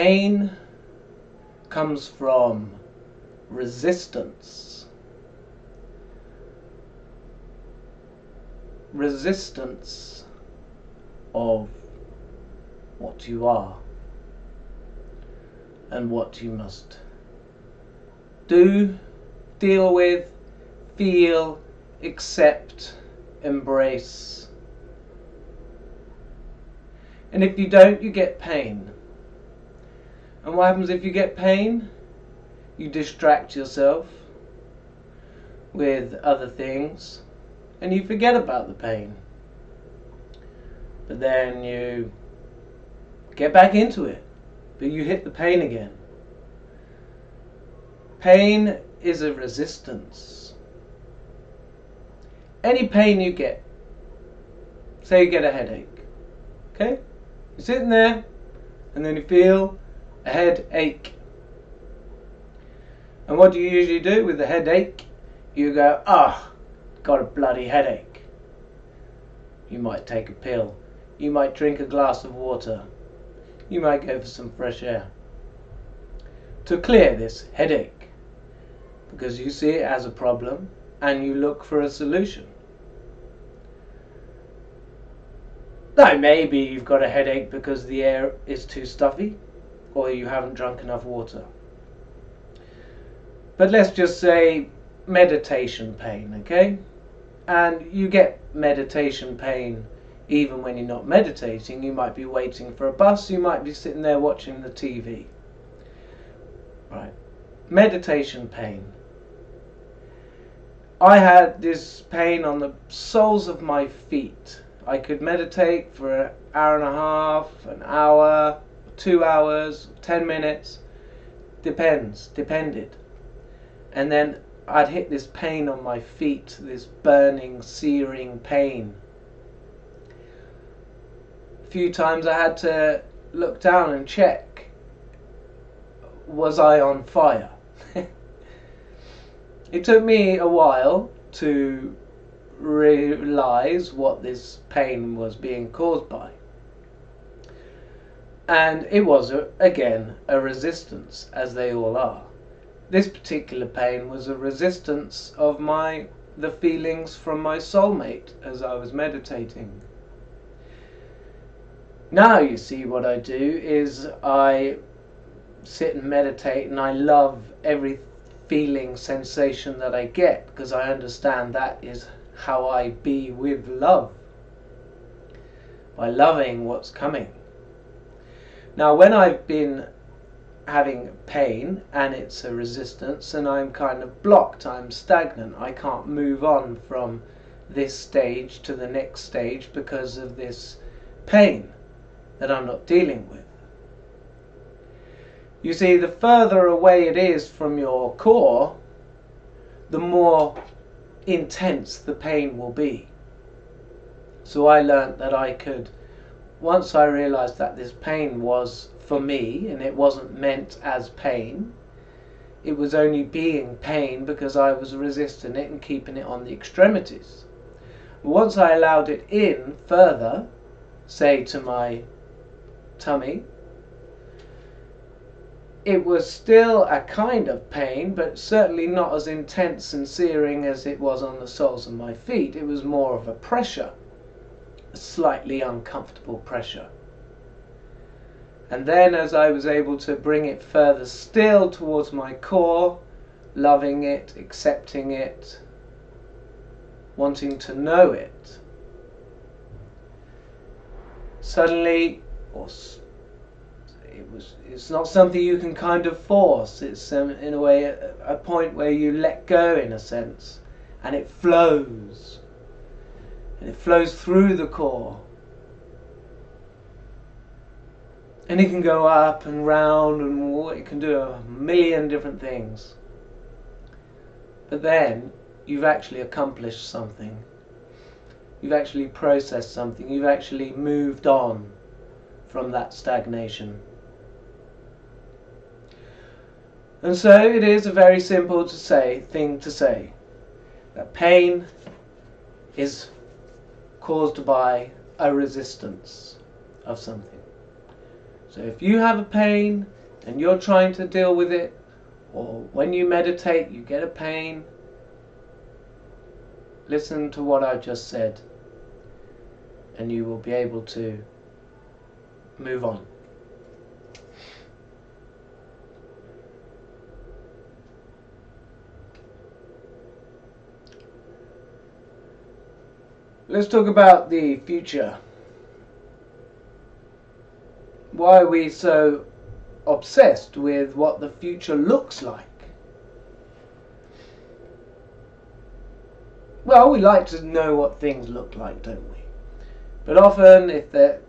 pain comes from resistance. Resistance of what you are and what you must do, deal with, feel, accept, embrace. And if you don't, you get pain. And what happens if you get pain? You distract yourself with other things and you forget about the pain. But then you get back into it, but you hit the pain again. Pain is a resistance. Any pain you get, say you get a headache, okay? You're sitting there and then you feel headache. And what do you usually do with a headache? You go, ah, oh, got a bloody headache. You might take a pill. You might drink a glass of water. You might go for some fresh air. To clear this headache. Because you see it as a problem and you look for a solution. Now maybe you've got a headache because the air is too stuffy or you haven't drunk enough water. But let's just say meditation pain, okay? And you get meditation pain even when you're not meditating. You might be waiting for a bus, you might be sitting there watching the TV. Right. Meditation pain. I had this pain on the soles of my feet. I could meditate for an hour and a half, an hour, two hours, ten minutes, depends, depended. And then I'd hit this pain on my feet, this burning, searing pain. A few times I had to look down and check was I on fire? it took me a while to realize what this pain was being caused by and it was again a resistance as they all are. This particular pain was a resistance of my the feelings from my soulmate as I was meditating. Now you see what I do is I sit and meditate and I love every feeling sensation that I get because I understand that is how I be with love. By loving what's coming now, when I've been having pain and it's a resistance and I'm kind of blocked, I'm stagnant, I can't move on from this stage to the next stage because of this pain that I'm not dealing with. You see, the further away it is from your core, the more intense the pain will be. So I learnt that I could once I realized that this pain was for me and it wasn't meant as pain, it was only being pain because I was resisting it and keeping it on the extremities. Once I allowed it in further, say to my tummy, it was still a kind of pain, but certainly not as intense and searing as it was on the soles of my feet. It was more of a pressure slightly uncomfortable pressure. And then as I was able to bring it further still towards my core, loving it, accepting it, wanting to know it, suddenly, or it was, it's not something you can kind of force. It's um, in a way a, a point where you let go in a sense, and it flows and it flows through the core. And it can go up and round and it can do a million different things. But then you've actually accomplished something. You've actually processed something. You've actually moved on from that stagnation. And so it is a very simple to say thing to say that pain is caused by a resistance of something. So if you have a pain and you're trying to deal with it, or when you meditate you get a pain, listen to what I've just said and you will be able to move on. Let's talk about the future. Why are we so obsessed with what the future looks like? Well, we like to know what things look like, don't we? But often, if there,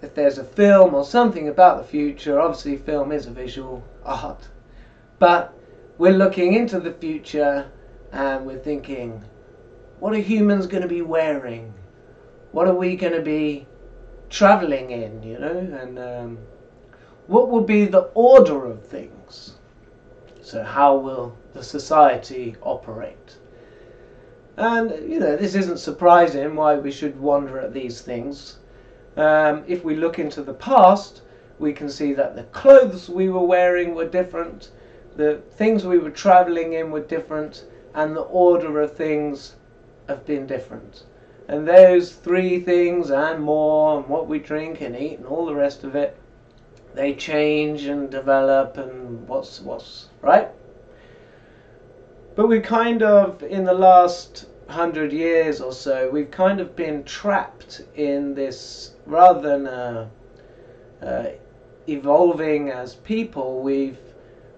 if there's a film or something about the future, obviously film is a visual art, but we're looking into the future and we're thinking, what are humans going to be wearing? What are we going to be traveling in, you know? And um, what will be the order of things? So, how will the society operate? And, you know, this isn't surprising why we should wonder at these things. Um, if we look into the past, we can see that the clothes we were wearing were different, the things we were traveling in were different, and the order of things have been different. And those three things and more, and what we drink and eat and all the rest of it, they change and develop and what's what's right. But we kind of in the last hundred years or so, we've kind of been trapped in this rather than uh, uh, evolving as people, we've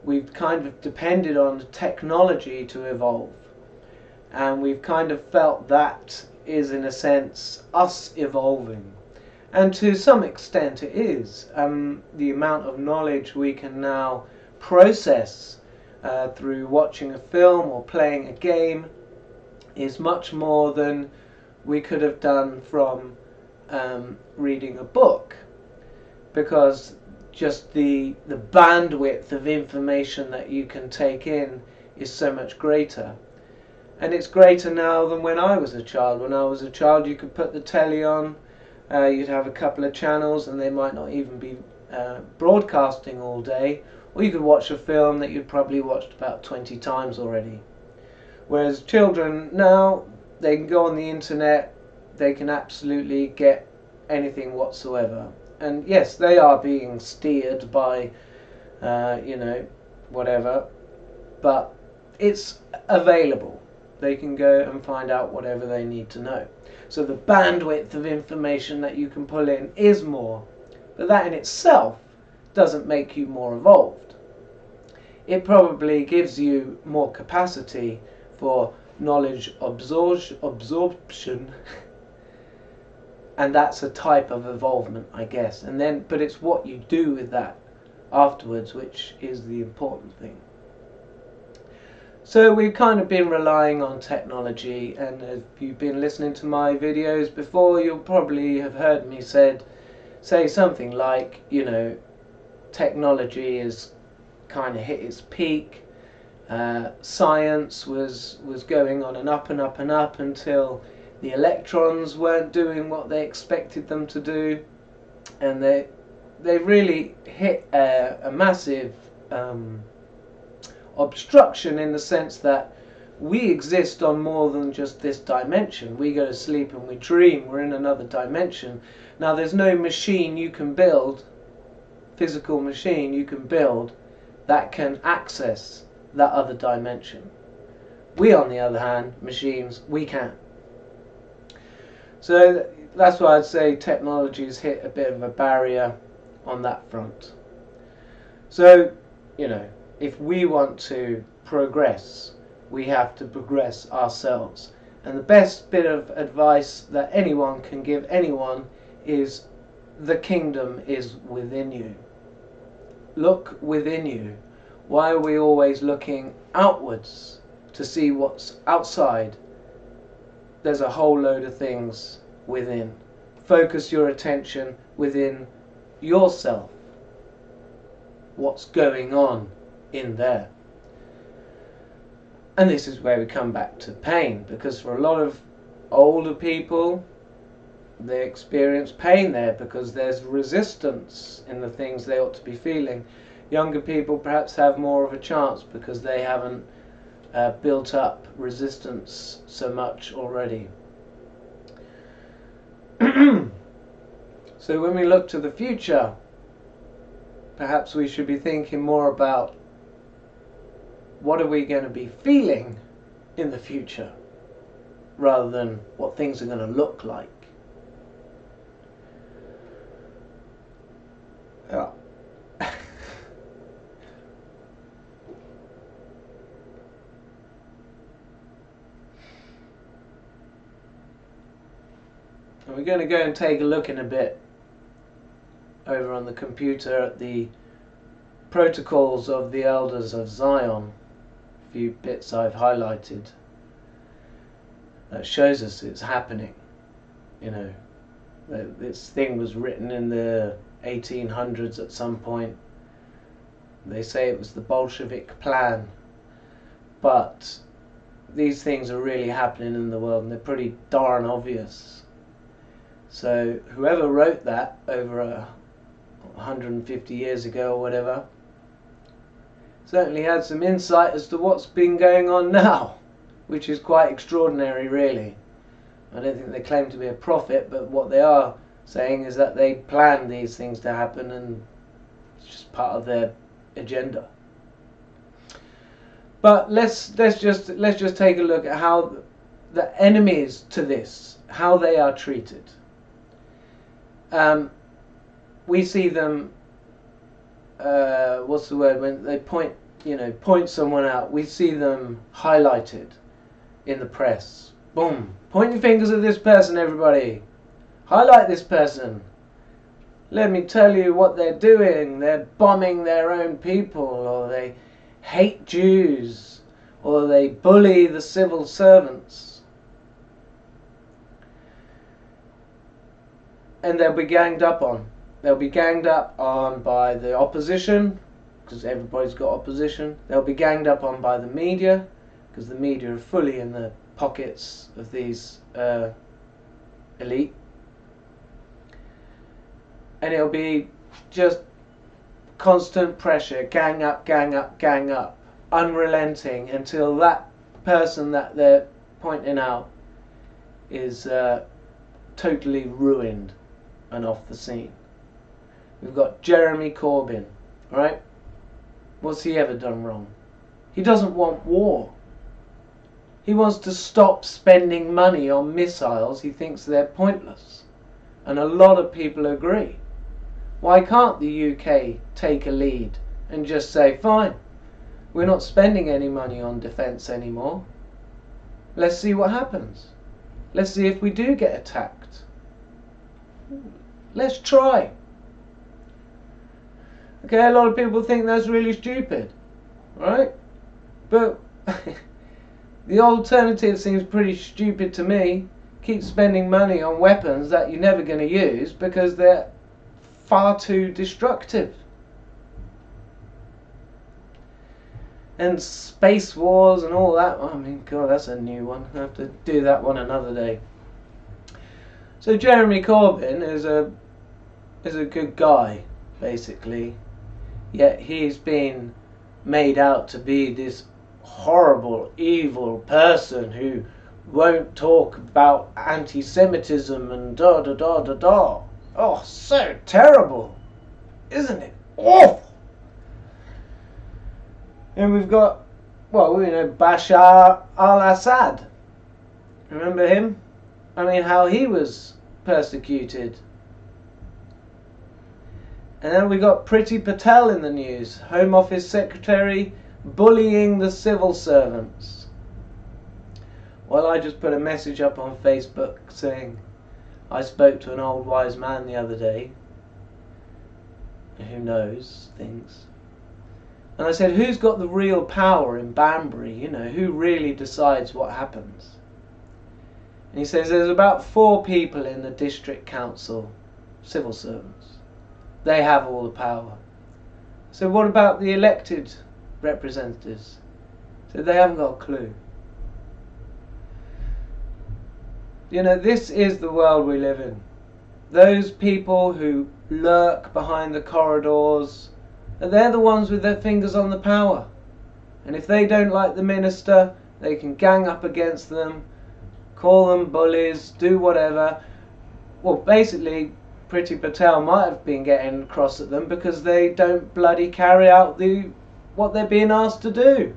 we've kind of depended on technology to evolve and we've kind of felt that is in a sense us evolving. And to some extent it is. Um, the amount of knowledge we can now process uh, through watching a film or playing a game is much more than we could have done from um, reading a book. Because just the the bandwidth of information that you can take in is so much greater and it's greater now than when I was a child. When I was a child, you could put the telly on, uh, you'd have a couple of channels, and they might not even be uh, broadcasting all day, or you could watch a film that you'd probably watched about 20 times already. Whereas children now, they can go on the internet, they can absolutely get anything whatsoever. And yes, they are being steered by, uh, you know, whatever, but it's available they can go and find out whatever they need to know. So the bandwidth of information that you can pull in is more, but that in itself doesn't make you more evolved. It probably gives you more capacity for knowledge absor absorption and that's a type of evolvement I guess and then but it's what you do with that afterwards which is the important thing. So we've kind of been relying on technology and if you've been listening to my videos before? You'll probably have heard me said say something like you know technology is kind of hit its peak. Uh, science was was going on and up and up and up until the electrons weren't doing what they expected them to do. And they they really hit a, a massive um, obstruction in the sense that we exist on more than just this dimension. We go to sleep and we dream, we're in another dimension. Now, there's no machine you can build, physical machine you can build, that can access that other dimension. We, on the other hand, machines, we can. So that's why I'd say technology has hit a bit of a barrier on that front. So, you know, if we want to progress, we have to progress ourselves. And the best bit of advice that anyone can give anyone is the kingdom is within you. Look within you. Why are we always looking outwards to see what's outside? There's a whole load of things within. Focus your attention within yourself. What's going on in there. And this is where we come back to pain, because for a lot of older people, they experience pain there because there's resistance in the things they ought to be feeling. Younger people perhaps have more of a chance because they haven't uh, built up resistance so much already. so when we look to the future, perhaps we should be thinking more about what are we going to be feeling in the future rather than what things are going to look like. Yeah. And we're going to go and take a look in a bit over on the computer at the protocols of the elders of Zion. Few bits I've highlighted that shows us it's happening. You know, this thing was written in the 1800s at some point. They say it was the Bolshevik plan, but these things are really happening in the world and they're pretty darn obvious. So whoever wrote that over a 150 years ago or whatever certainly had some insight as to what's been going on now, which is quite extraordinary really. I don't think they claim to be a prophet, but what they are saying is that they planned these things to happen and it's just part of their agenda. But let's let's just let's just take a look at how the enemies to this, how they are treated um, we see them. Uh, what's the word when they point? You know, point someone out. We see them highlighted in the press. Boom! Point your fingers at this person, everybody. Highlight this person. Let me tell you what they're doing. They're bombing their own people, or they hate Jews, or they bully the civil servants and they'll be ganged up on. They'll be ganged up on by the opposition, because everybody's got opposition. They'll be ganged up on by the media, because the media are fully in the pockets of these uh, elite. And it'll be just constant pressure, gang up, gang up, gang up, unrelenting until that person that they're pointing out is uh, totally ruined and off the scene. We've got Jeremy Corbyn, right? What's he ever done wrong? He doesn't want war. He wants to stop spending money on missiles. He thinks they're pointless. And a lot of people agree. Why can't the UK take a lead and just say, fine, we're not spending any money on defence anymore. Let's see what happens. Let's see if we do get attacked. Let's try. Okay, a lot of people think that's really stupid, right? But the alternative seems pretty stupid to me. Keep spending money on weapons that you're never going to use because they're far too destructive. And space wars and all that. I mean, God, that's a new one. I have to do that one another day. So Jeremy Corbyn is a is a good guy, basically. Yet he's been made out to be this horrible, evil person who won't talk about anti-Semitism and da da da da da. Oh, so terrible, isn't it? Awful. And we've got, well, we know Bashar al-Assad. Remember him? I mean, how he was persecuted. And then we got Priti Patel in the news, Home Office Secretary bullying the civil servants. Well, I just put a message up on Facebook saying I spoke to an old wise man the other day who knows things. And I said, who's got the real power in Banbury? You know, who really decides what happens? And he says there's about four people in the district council, civil servants. They have all the power. So what about the elected representatives? So they haven't got a clue. You know, this is the world we live in. those people who lurk behind the corridors, they're the ones with their fingers on the power. And if they don't like the minister, they can gang up against them, call them bullies, do whatever. Well, basically, Priti Patel might have been getting cross at them because they don't bloody carry out the what they're being asked to do.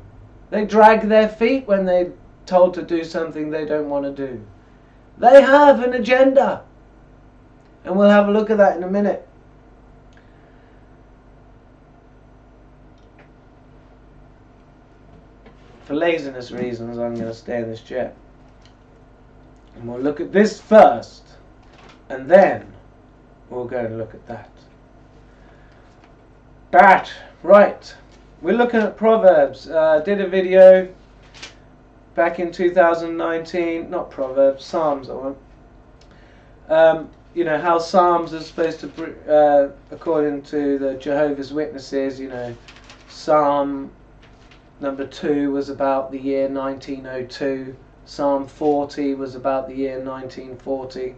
They drag their feet when they're told to do something they don't want to do. They have an agenda. And we'll have a look at that in a minute. For laziness reasons, I'm going to stay in this chair. And we'll look at this first, and then we'll go and look at that. That, right. We're looking at Proverbs. Uh, did a video back in 2019, not Proverbs, Psalms I want. Um, you know, how Psalms are supposed to, uh, according to the Jehovah's Witnesses, you know, Psalm number 2 was about the year 1902, Psalm 40 was about the year 1940.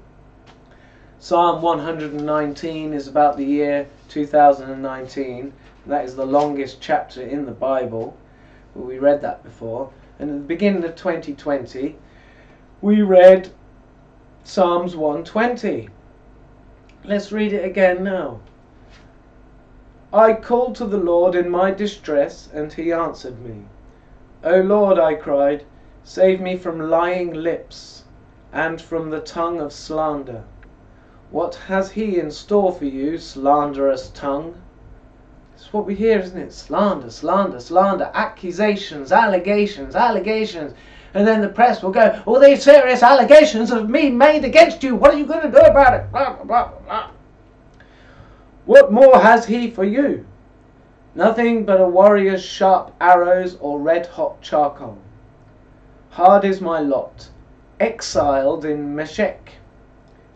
Psalm 119 is about the year 2019. That is the longest chapter in the Bible. We read that before. And at the beginning of 2020, we read Psalms 120. Let's read it again now. I called to the Lord in my distress, and he answered me. O Lord, I cried, save me from lying lips and from the tongue of slander. What has he in store for you, slanderous tongue? It's what we hear, isn't it? Slander, slander, slander, accusations, allegations, allegations. And then the press will go, all these serious allegations of me made against you. What are you going to do about it? Blah, blah, blah, blah. What more has he for you? Nothing but a warrior's sharp arrows or red hot charcoal. Hard is my lot, exiled in Meshech,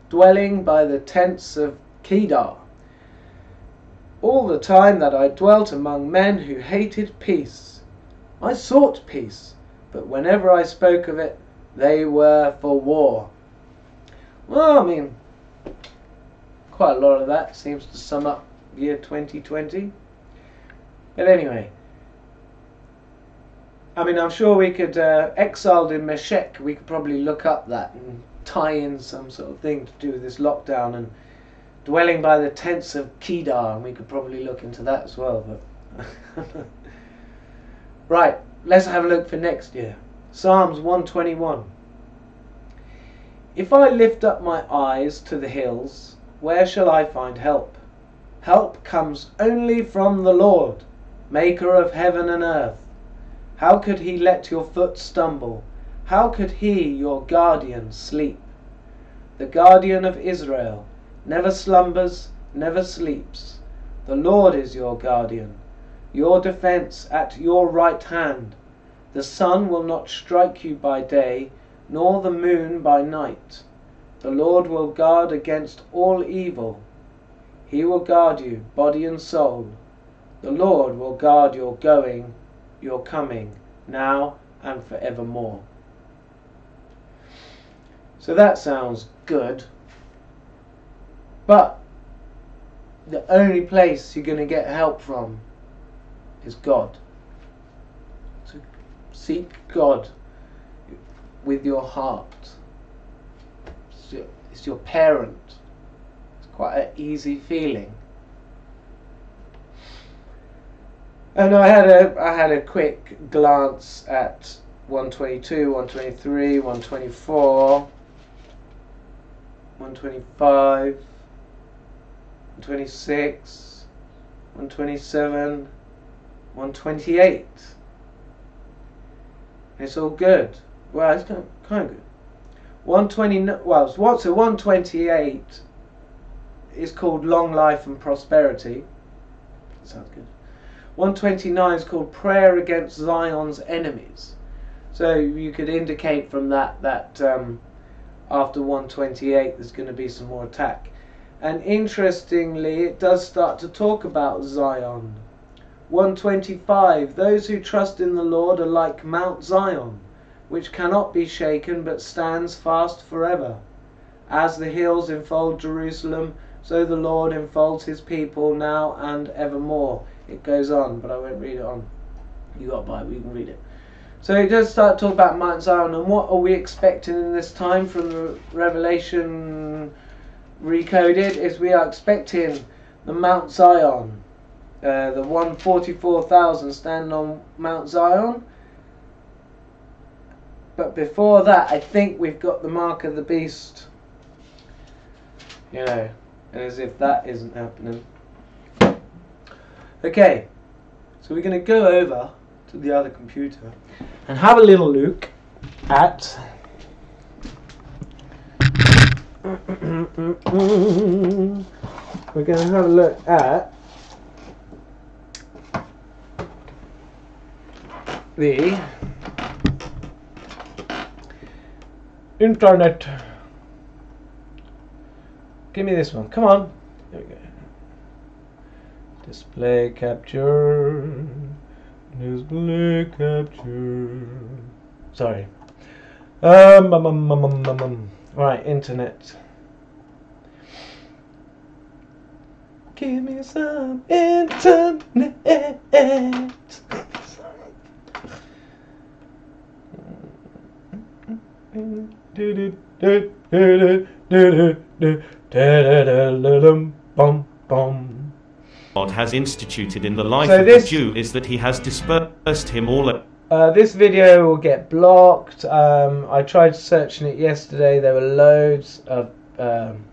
dwelling by the tents of Kedar. All the time that I dwelt among men who hated peace, I sought peace but whenever I spoke of it, they were for war. Well, I mean, quite a lot of that seems to sum up year 2020. But anyway, I mean, I'm sure we could, uh, exiled in Meshech, we could probably look up that and tie in some sort of thing to do with this lockdown and dwelling by the tents of Kedar, and we could probably look into that as well. But right, let's have a look for next year. Psalms 121. If I lift up my eyes to the hills, where shall I find help? Help comes only from the Lord, maker of heaven and earth. How could he let your foot stumble? How could he, your guardian, sleep? The guardian of Israel never slumbers, never sleeps. The Lord is your guardian your defence at your right hand. The sun will not strike you by day, nor the moon by night. The Lord will guard against all evil. He will guard you, body and soul. The Lord will guard your going, your coming, now and forevermore. So that sounds good. But the only place you're going to get help from is God. So seek God with your heart. It's your, it's your parent. It's quite an easy feeling. And I had a I had a quick glance at 122, 123, 124, 125, 126, 127 128. It's all good. Well, it's kind of, good. 120, well, so 128 is called Long Life and Prosperity. That sounds good. 129 is called Prayer Against Zion's Enemies. So you could indicate from that that um, after 128 there's going to be some more attack. And interestingly, it does start to talk about Zion 125 Those who trust in the Lord are like Mount Zion, which cannot be shaken but stands fast forever. As the hills enfold Jerusalem, so the Lord enfolds his people now and evermore. It goes on, but I won't read it on. You got a Bible, you can read it. So it does start talking about Mount Zion and what are we expecting in this time from the Revelation recoded is we are expecting the Mount Zion, uh, the 144,000 standing on Mount Zion. But before that, I think we've got the mark of the beast. You know, and as if that isn't happening. Okay, so we're going to go over to the other computer. And have a little look at we're going to have a look at the internet. Give me this one. Come on. There we go. Display capture Display capture. Sorry. Um, um, um, um, um, um, um. Right, internet. Give me some internet. Bum. God has instituted in the life so of this, the Jew is that he has dispersed him all. Uh, this video will get blocked. Um, I tried searching it yesterday. There were loads of um,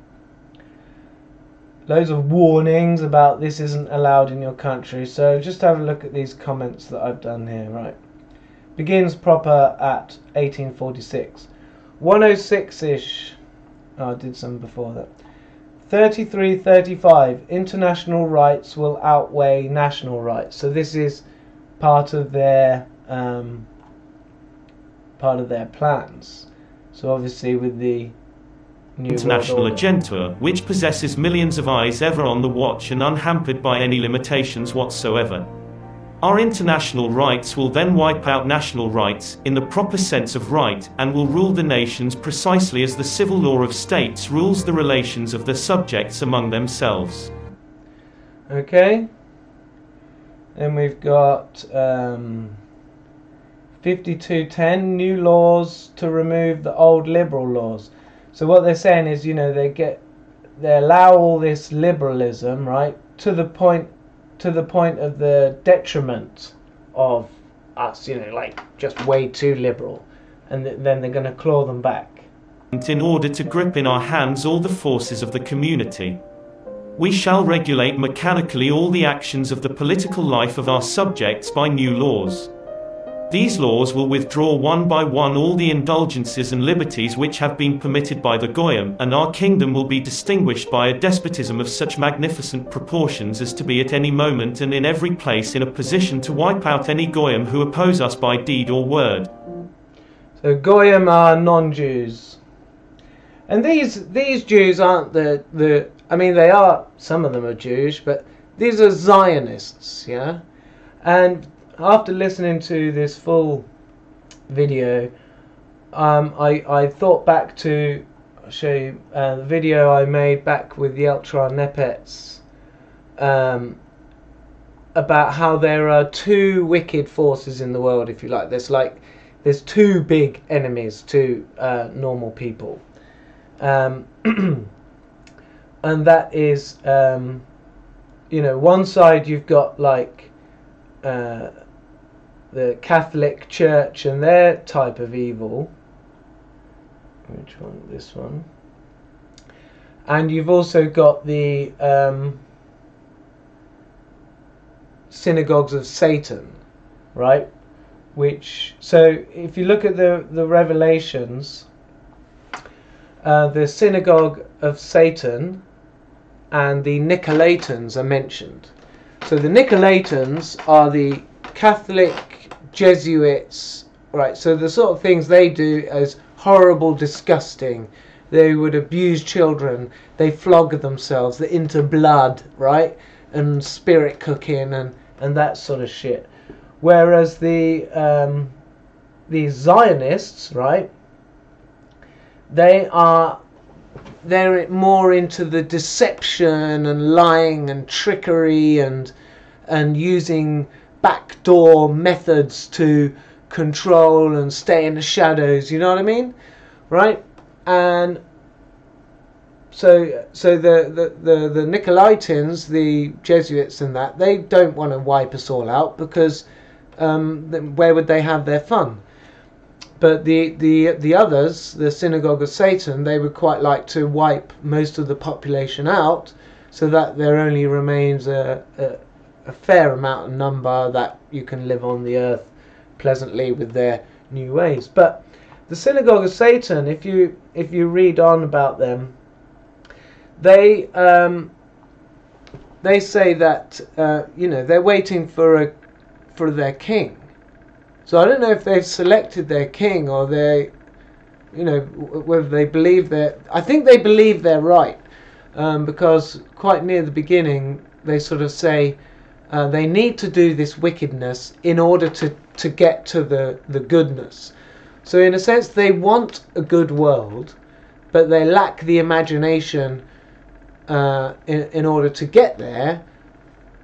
loads of warnings about this isn't allowed in your country. So just have a look at these comments that I've done here. Right, begins proper at 1846, 106 ish. Oh, I did some before that. 3335 international rights will outweigh national rights. So this is part of their um, part of their plans. So obviously with the international agenda which possesses millions of eyes ever on the watch and unhampered by any limitations whatsoever our international rights will then wipe out national rights, in the proper sense of right, and will rule the nations precisely as the civil law of states rules the relations of the subjects among themselves. Okay. Then we've got um, 5210 new laws to remove the old liberal laws. So what they're saying is, you know, they get they allow all this liberalism, right, to the point to the point of the detriment of us, you know, like just way too liberal, and th- then they're going to claw them back. In order to grip in our hands all the forces of the community, we shall regulate mechanically all the actions of the political life of our subjects by new laws. These laws will withdraw one by one all the indulgences and liberties which have been permitted by the Goyim, and our kingdom will be distinguished by a despotism of such magnificent proportions as to be at any moment and in every place in a position to wipe out any Goyim who oppose us by deed or word. So Goyim are non-Jews. And these these Jews aren't the, the I mean they are some of them are Jewish, but these are Zionists, yeah? And after listening to this full video, um, I, I thought back to show you uh, the video I made back with the Ultra Nepets um, about how there are two wicked forces in the world, if you like. There's like there's two big enemies to uh, normal people, um, and that is um, you know one side you've got like. Uh, the Catholic Church and their type of evil. Which one? This one. And you've also got the um, synagogues of Satan, right? Which so if you look at the the Revelations, uh, the synagogue of Satan and the Nicolaitans are mentioned. So the Nicolaitans are the Catholic Jesuits, right? So the sort of things they do is horrible, disgusting. They would abuse children. They flog themselves. They're into blood, right? And spirit cooking and and that sort of shit. Whereas the um, the Zionists, right? They are they're more into the deception and lying and trickery and and using backdoor methods to control and stay in the shadows. You know what I mean, right? And so so the, the, the, the Nicolaitans, the Jesuits and that, they don't want to wipe us all out because um, where would they have their fun? But the, the the others, the synagogue of Satan, they would quite like to wipe most of the population out, so that there only remains a, a, a fair amount of number that you can live on the earth pleasantly with their new ways. But the synagogue of Satan, if you if you read on about them, they um, they say that uh, you know they're waiting for a for their king. So I don't know if they've selected their king or they, you know, whether they believe that. I think they believe they're right um, because quite near the beginning they sort of say uh, they need to do this wickedness in order to to get to the the goodness. So in a sense they want a good world, but they lack the imagination uh, in, in order to get there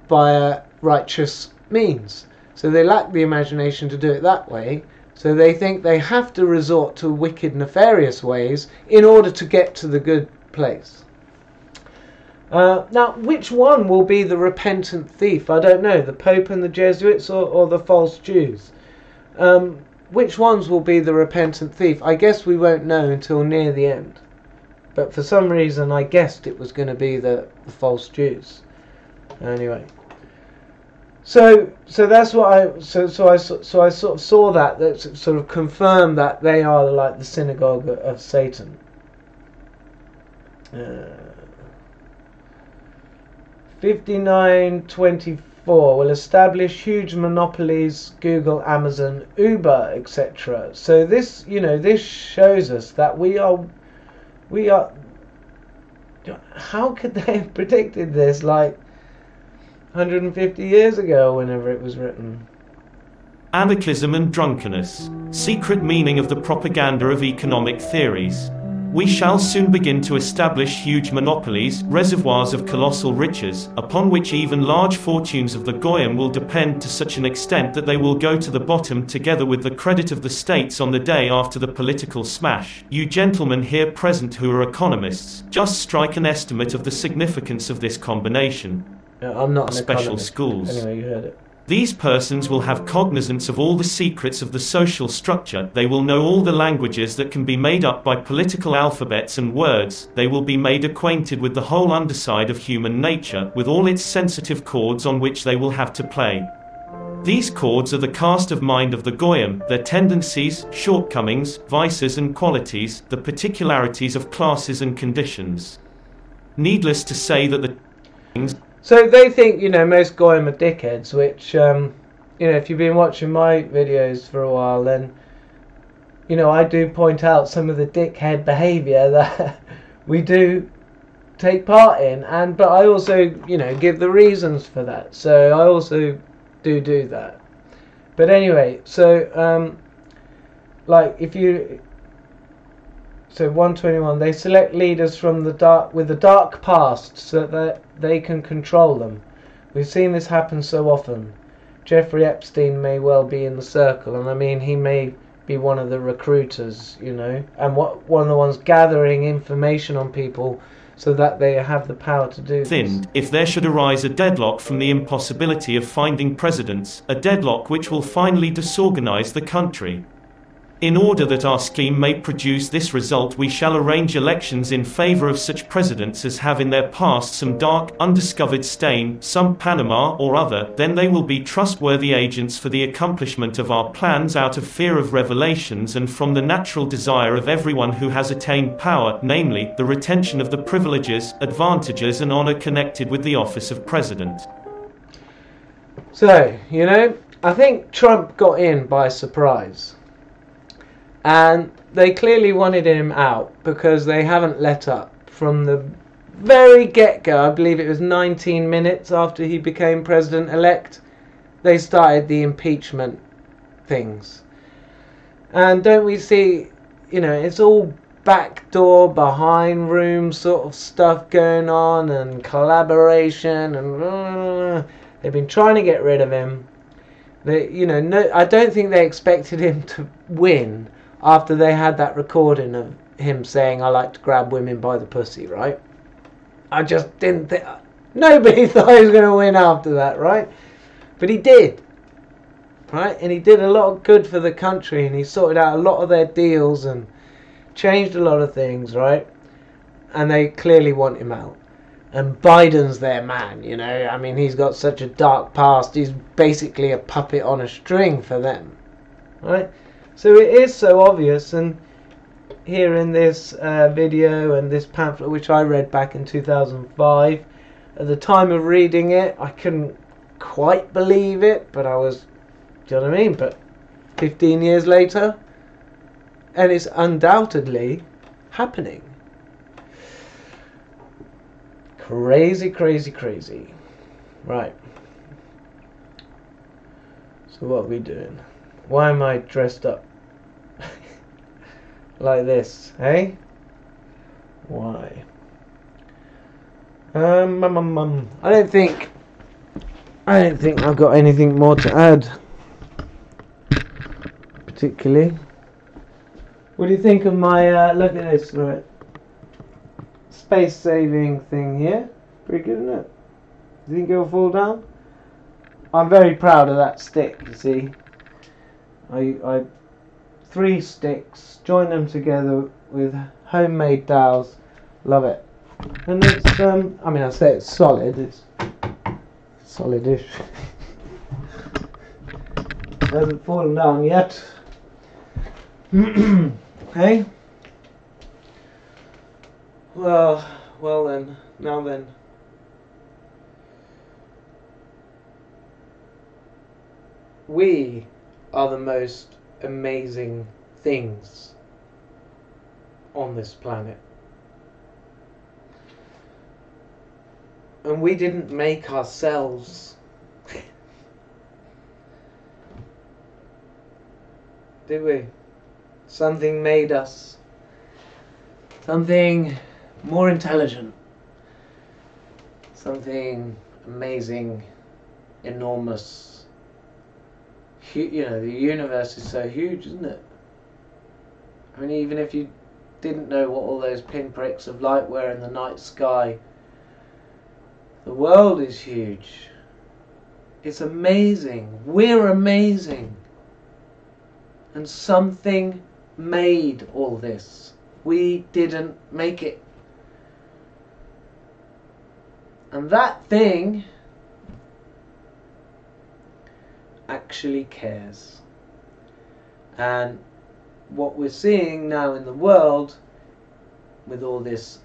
via righteous means. So they lack the imagination to do it that way. So they think they have to resort to wicked, nefarious ways in order to get to the good place. Uh, now, which one will be the repentant thief? I don't know. The Pope and the Jesuits or, or the false Jews? Um, which ones will be the repentant thief? I guess we won't know until near the end. But for some reason, I guessed it was going to be the, the false Jews. Anyway. So, so that's what I so so I so I sort of saw that that sort of confirmed that they are like the synagogue of Satan. Uh, Fifty nine twenty four will establish huge monopolies, Google, Amazon, Uber, etc. So this, you know, this shows us that we are we are. How could they have predicted this like 150 years ago, whenever it was written? Anarchism and drunkenness. Secret meaning of the propaganda of economic theories. We shall soon begin to establish huge monopolies, reservoirs of colossal riches, upon which even large fortunes of the Goyim will depend to such an extent that they will go to the bottom together with the credit of the states on the day after the political smash. You gentlemen here present who are economists, just strike an estimate of the significance of this combination. I'm not a special economist. schools. Anyway, you heard it. These persons will have cognizance of all the secrets of the social structure, they will know all the languages that can be made up by political alphabets and words, they will be made acquainted with the whole underside of human nature, with all its sensitive chords on which they will have to play. These chords are the cast of mind of the Goyim, their tendencies, shortcomings, vices and qualities, the particularities of classes and conditions. Needless to say that the So they think, you know, most Goyim are dickheads, which, um, you know, if you've been watching my videos for a while, then, you know, I do point out some of the dickhead behaviour that we do take part in, and but I also, you know, give the reasons for that. So I also do do that. But anyway, so um, like if you so 121 they select leaders from the dark with a dark past so that they can control them we've seen this happen so often jeffrey epstein may well be in the circle and i mean he may be one of the recruiters you know and what one of the ones gathering information on people so that they have the power to do this. if there should arise a deadlock from the impossibility of finding presidents, a deadlock which will finally disorganize the country. In order that our scheme may produce this result, we shall arrange elections in favor of such presidents as have in their past some dark, undiscovered stain, some Panama or other, then they will be trustworthy agents for the accomplishment of our plans out of fear of revelations and from the natural desire of everyone who has attained power, namely, the retention of the privileges, advantages, and honor connected with the office of president. So, you know, I think Trump got in by surprise. And they clearly wanted him out because they haven't let up from the very get go. I believe it was 19 minutes after he became president elect. They started the impeachment things. And don't we see, you know, it's all back door, behind room sort of stuff going on and collaboration and uh, they've been trying to get rid of him. They, you know, no, I don't think they expected him to win after they had that recording of him saying, "I like to grab women by the pussy," right? I just didn't think. Nobody thought he was going to win after that, right? But he did, right? And he did a lot of good for the country, and he sorted out a lot of their deals and changed a lot of things, right? And they clearly want him out. And Biden's their man, you know. I mean, he's got such a dark past. He's basically a puppet on a string for them, right? So it is so obvious. And here in this uh, video and this pamphlet, which I read back in 2005, at the time of reading it, I couldn't quite believe it, but I was, do you know what I mean? But 15 years later, and it's undoubtedly happening. Crazy, crazy, crazy. Right. So what are we doing? Why am I dressed up like this, hey? Why? Um, um, um, um, I don't think I don't think I've got anything more to add particularly. What do you think of my, uh, look at this, right? Space saving thing here. Pretty good, isn't it? Do you think it'll fall down? I'm very proud of that stick, you see. I, I, three sticks, join them together with homemade dowels. Love it. And it's, um, I mean, I say it's solid, it's solidish. it hasn't fallen down yet. Hey? Well, well then, now then. We are the most amazing things on this planet. And we didn't make ourselves. Did we? Something made us. Something more intelligent. Something amazing, enormous. You know, the universe is so huge, isn't it? I mean, even if you didn't know what all those pinpricks of light were in the night sky, the world is huge. It's amazing. We're amazing. And something made all this. We didn't make it. And that thing actually cares. And what we're seeing now in the world with all this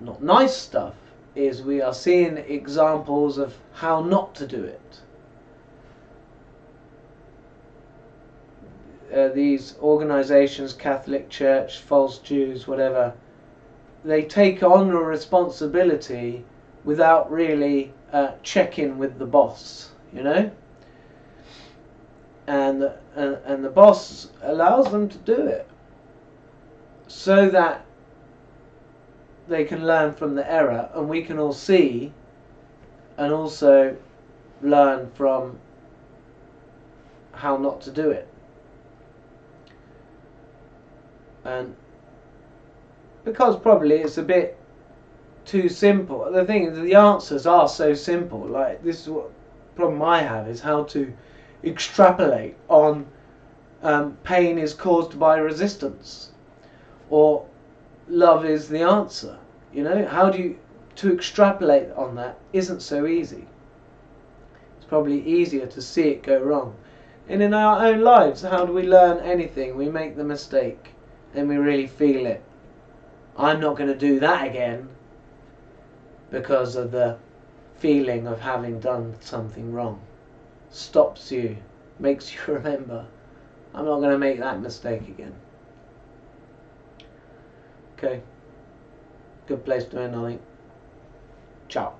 not nice stuff is we are seeing examples of how not to do it. uh, these organizations, Catholic Church, false Jews, whatever, they take on a responsibility without really uh, checking with the boss, you know? And, and, and the boss allows them to do it so that they can learn from the error and we can all see and also learn from how not to do it. and because probably it's a bit too simple. The thing is, the answers are so simple. Like this is what problem I have is how to extrapolate on um, pain is caused by resistance, or love is the answer. You know, how do you to extrapolate on that isn't so easy. It's probably easier to see it go wrong. And in our own lives, how do we learn anything? We make the mistake then we really feel it. I'm not going to do that again because of the feeling of having done something wrong. Stops you, makes you remember, I'm not going to make that mistake again. Okay. Good place to end, I think. Ciao.